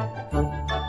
Müzik